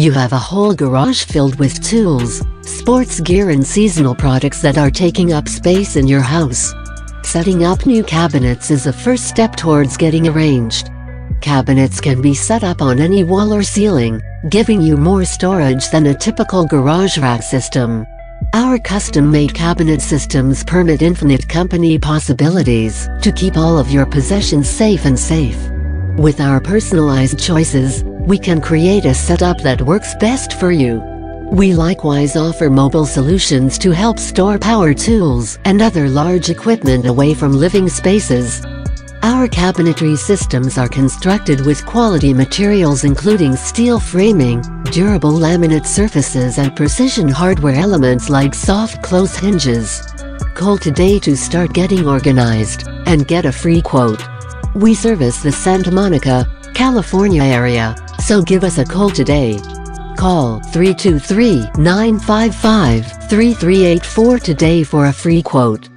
You have a whole garage filled with tools, sports gear and seasonal products that are taking up space in your house. Setting up new cabinets is the first step towards getting arranged. Cabinets can be set up on any wall or ceiling, giving you more storage than a typical garage rack system. Our custom-made cabinet systems permit infinite company possibilities to keep all of your possessions safe and safe. With our personalized choices, we can create a setup that works best for you. We likewise offer mobile solutions to help store power tools and other large equipment away from living spaces. Our cabinetry systems are constructed with quality materials including steel framing, durable laminate surfaces and precision hardware elements like soft close hinges. Call today to start getting organized and get a free quote. We service the Santa Monica, California area, so give us a call today. Call 323-955-3384 today for a free quote.